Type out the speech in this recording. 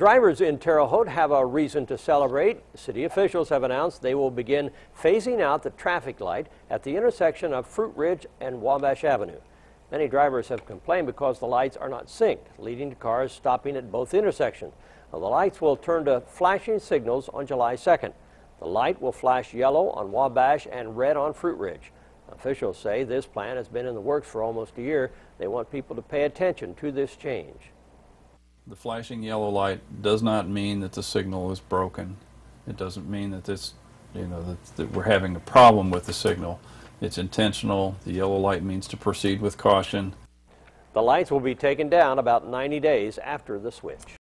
Drivers in Terre Haute have a reason to celebrate. City officials have announced they will begin phasing out the traffic light at the intersection of Fruitridge and Wabash Avenue. Many drivers have complained because the lights are not synced, leading to cars stopping at both intersections. The lights will turn to flashing signals on July 2nd. The light will flash yellow on Wabash and red on Fruitridge. Officials say this plan has been in the works for almost a year. They want people to pay attention to this change. The flashing yellow light does not mean that the signal is broken. It doesn't mean that this, you know, that, that we're having a problem with the signal. It's intentional. The yellow light means to proceed with caution. The lights will be taken down about 90 days after the switch.